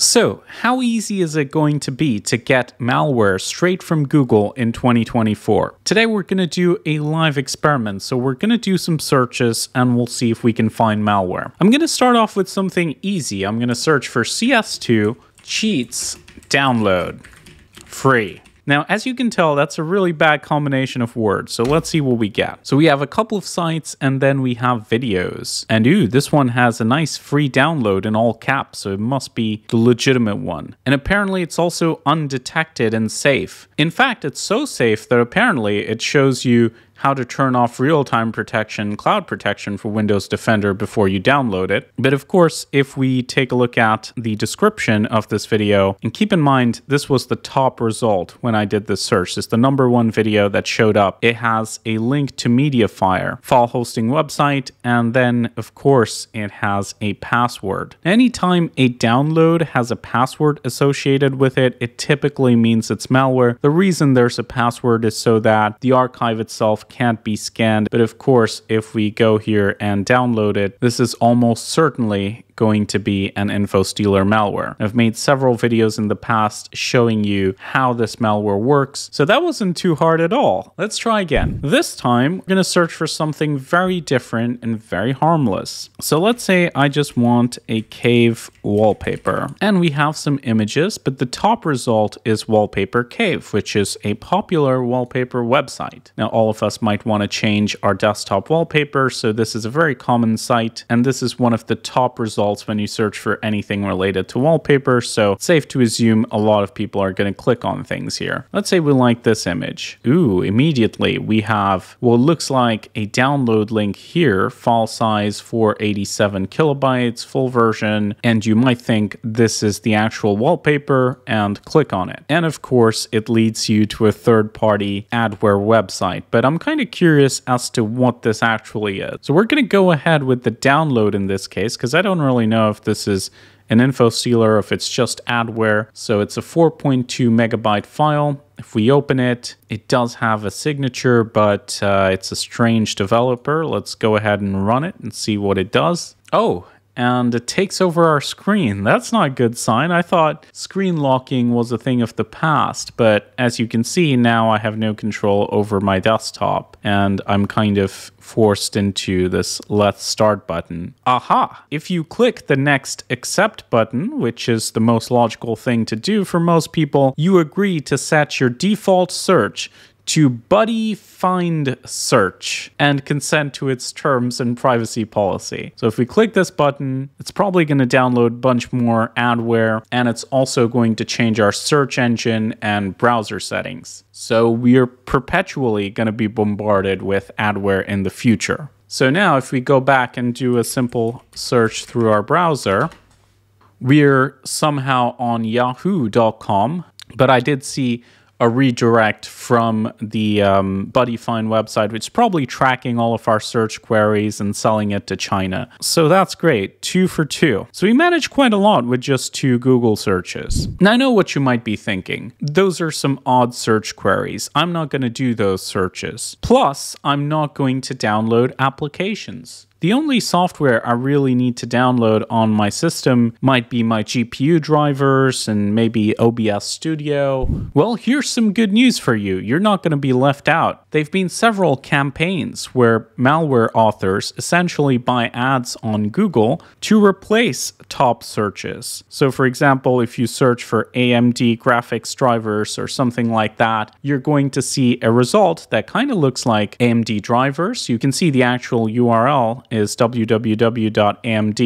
So, how easy is it going to be to get malware straight from Google in 2024? Today we're going to do a live experiment. So, we're going to do some searches and we'll see if we can find malware. I'm going to start off with something easy. I'm going to search for CS2 cheats download free. Now, as you can tell, that's a really bad combination of words. So let's see what we get. So we have a couple of sites and then we have videos. And ooh, this one has a nice free download in all caps. So it must be the legitimate one. And apparently it's also undetected and safe. In fact, it's so safe that apparently it shows you how to turn off real-time protection, cloud protection for Windows Defender before you download it. But of course, if we take a look at the description of this video, and keep in mind, this was the top result when I did this search. It's the number one video that showed up. It has a link to Mediafire, file hosting website, and then of course, it has a password. Anytime a download has a password associated with it, it typically means it's malware. The reason there's a password is so that the archive itself can't be scanned. But of course, if we go here and download it, this is almost certainly going to be an info stealer malware. I've made several videos in the past showing you how this malware works, so that wasn't too hard at all. Let's try again. This time, we're going to search for something very different and very harmless. So let's say I just want a cave wallpaper, and we have some images, but the top result is Wallpaper Cave, which is a popular wallpaper website. Now, all of us might want to change our desktop wallpaper, so this is a very common site, and this is one of the top results results when you search for anything related to wallpaper, so safe to assume a lot of people are going to click on things here. Let's say we like this image. Ooh, immediately we have what looks like a download link here, file size 487 kilobytes, full version, and you might think this is the actual wallpaper and click on it. And of course, it leads you to a third-party adware website, but I'm kind of curious as to what this actually is. So we're going to go ahead with the download in this case, because I don't really really know if this is an info stealer, if it's just adware. So it's a 4.2 megabyte file. If we open it, it does have a signature, but uh, it's a strange developer. Let's go ahead and run it and see what it does. Oh, and it takes over our screen. That's not a good sign. I thought screen locking was a thing of the past, but as you can see, now I have no control over my desktop and I'm kind of forced into this let's start button. Aha! If you click the next accept button, which is the most logical thing to do for most people, you agree to set your default search to buddy find search and consent to its terms and privacy policy. So if we click this button, it's probably going to download a bunch more adware and it's also going to change our search engine and browser settings. So we are perpetually going to be bombarded with adware in the future. So now if we go back and do a simple search through our browser, we're somehow on yahoo.com, but I did see a redirect from the um, BuddyFind website, which is probably tracking all of our search queries and selling it to China. So that's great, two for two. So we managed quite a lot with just two Google searches. Now I know what you might be thinking. Those are some odd search queries. I'm not going to do those searches. Plus, I'm not going to download applications. The only software I really need to download on my system might be my GPU drivers and maybe OBS Studio. Well, here's some good news for you. You're not going to be left out. There've been several campaigns where malware authors essentially buy ads on Google to replace top searches. So for example, if you search for AMD graphics drivers or something like that, you're going to see a result that kind of looks like AMD drivers. You can see the actual URL is www.amd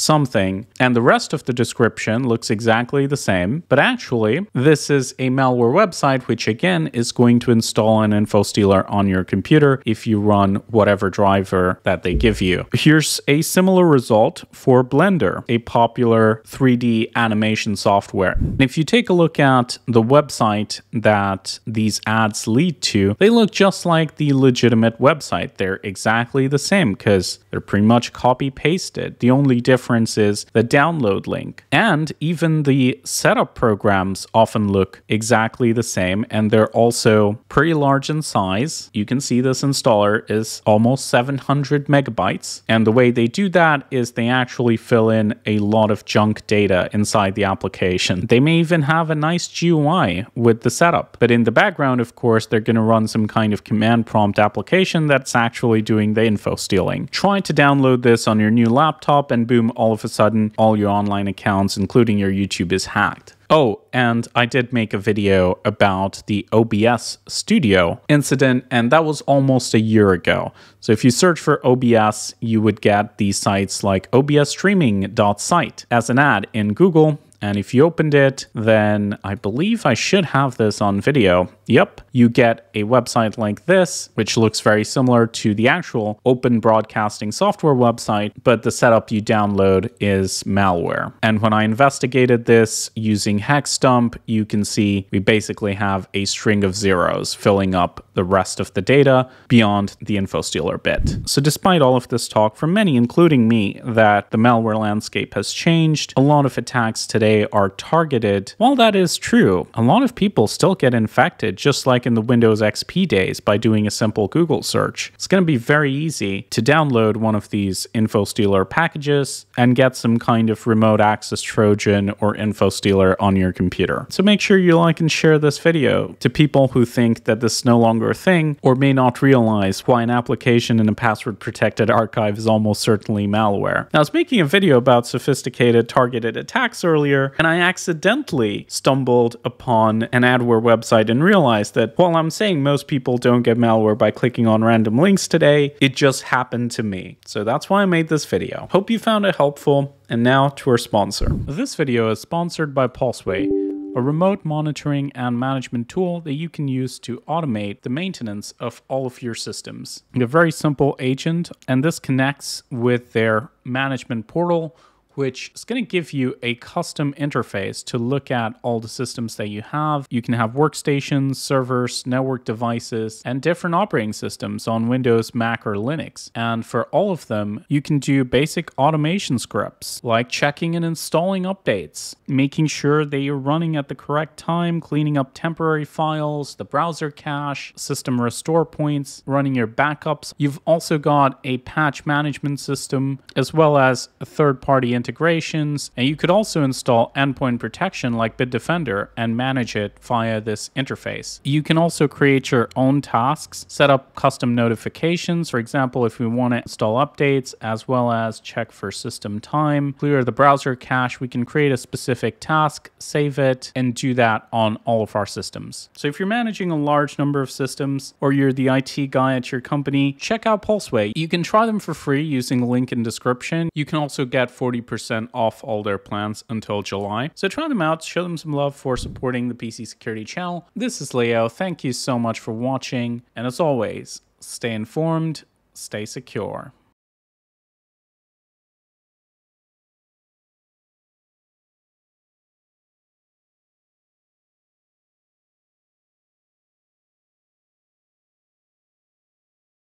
something, and the rest of the description looks exactly the same, but actually, this is a malware website which again is going to install an info stealer on your computer if you run whatever driver that they give you. Here's a similar result for Blender, a popular 3D animation software. And if you take a look at the website that these ads lead to, they look just like the legitimate website. They're exactly the same because they're pretty much copy pasted. The only difference difference is the download link. And even the setup programs often look exactly the same and they're also pretty large in size. You can see this installer is almost 700 megabytes. And the way they do that is they actually fill in a lot of junk data inside the application. They may even have a nice GUI with the setup, but in the background, of course, they're going to run some kind of command prompt application that's actually doing the info stealing. Try to download this on your new laptop and boom, all of a sudden, all your online accounts, including your YouTube, is hacked. Oh, and I did make a video about the OBS Studio incident, and that was almost a year ago. So if you search for OBS, you would get these sites like obsstreaming.site as an ad in Google. And if you opened it, then I believe I should have this on video. Yep, you get a website like this, which looks very similar to the actual open broadcasting software website, but the setup you download is malware. And when I investigated this using Hexdump, you can see we basically have a string of zeros filling up the rest of the data beyond the info stealer bit. So despite all of this talk from many, including me, that the malware landscape has changed, a lot of attacks today are targeted. While that is true, a lot of people still get infected, just like in the Windows XP days, by doing a simple Google search. It's going to be very easy to download one of these info stealer packages and get some kind of remote access Trojan or info stealer on your computer. So make sure you like and share this video to people who think that this is no longer a thing or may not realize why an application in a password protected archive is almost certainly malware. Now, I was making a video about sophisticated targeted attacks earlier, and I accidentally stumbled upon an adware website and realized that while I'm saying most people don't get malware by clicking on random links today, it just happened to me. So that's why I made this video. Hope you found it helpful. And now to our sponsor. This video is sponsored by Pulseway a remote monitoring and management tool that you can use to automate the maintenance of all of your systems. A very simple agent, and this connects with their management portal which is going to give you a custom interface to look at all the systems that you have. You can have workstations, servers, network devices, and different operating systems on Windows, Mac, or Linux. And for all of them, you can do basic automation scripts like checking and installing updates, making sure they are running at the correct time, cleaning up temporary files, the browser cache, system restore points, running your backups. You've also got a patch management system as well as a third party integrations, and you could also install endpoint protection like Bitdefender and manage it via this interface. You can also create your own tasks, set up custom notifications, for example, if we want to install updates, as well as check for system time, clear the browser cache, we can create a specific task, save it, and do that on all of our systems. So if you're managing a large number of systems, or you're the IT guy at your company, check out Pulseway. You can try them for free using the link in description. You can also get 40 percent off all their plans until July. So try them out, show them some love for supporting the PC Security channel. This is Leo. Thank you so much for watching. And as always, stay informed, stay secure.